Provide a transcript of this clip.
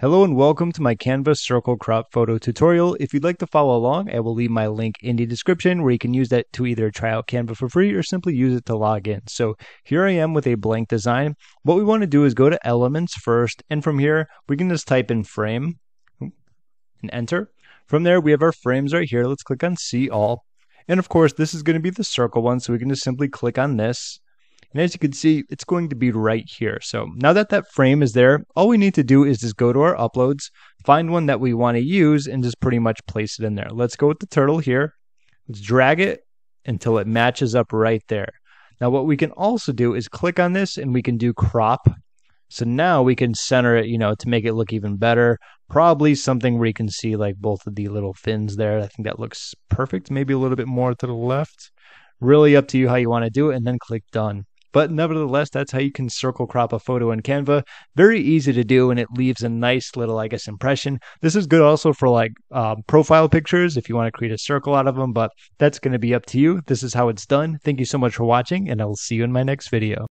Hello and welcome to my Canva circle crop photo tutorial. If you'd like to follow along, I will leave my link in the description where you can use that to either try out Canva for free or simply use it to log in. So here I am with a blank design. What we want to do is go to elements first and from here we can just type in frame and enter. From there we have our frames right here. Let's click on see all. And of course this is going to be the circle one so we can just simply click on this and as you can see, it's going to be right here. So now that that frame is there, all we need to do is just go to our uploads, find one that we want to use, and just pretty much place it in there. Let's go with the turtle here. Let's drag it until it matches up right there. Now what we can also do is click on this and we can do crop. So now we can center it, you know, to make it look even better. Probably something where you can see like both of the little fins there. I think that looks perfect. Maybe a little bit more to the left. Really up to you how you want to do it and then click done. But nevertheless, that's how you can circle crop a photo in Canva. Very easy to do, and it leaves a nice little, I guess, impression. This is good also for like um, profile pictures if you want to create a circle out of them, but that's going to be up to you. This is how it's done. Thank you so much for watching, and I will see you in my next video.